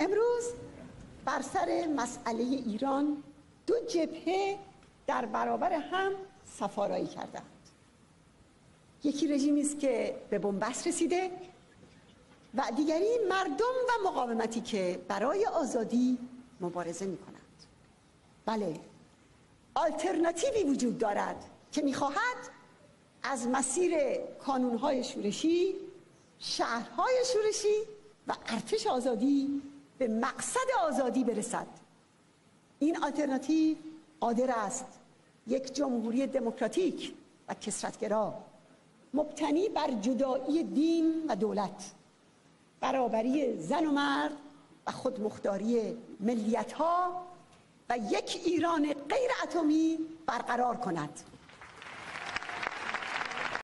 امروز بر سر مسئله ایران دو جبهه در برابر هم سفارایی کردند. یکی رژیمی است که به بنبست رسیده و دیگری مردم و مقاومتی که برای آزادی مبارزه می کنند بله آلترناتیوی وجود دارد که می‌خواهد از مسیر کانونهای شورشی شهرهای شورشی و ارتش آزادی به مقصد آزادی برسد. این آلترناتیو قادر است یک جمهوری دموکراتیک و کسرتگرا مبتنی بر جدایی دین و دولت برابری زن و مرد و خودمختاری ملیت ها و یک ایران غیر اتمی برقرار کند.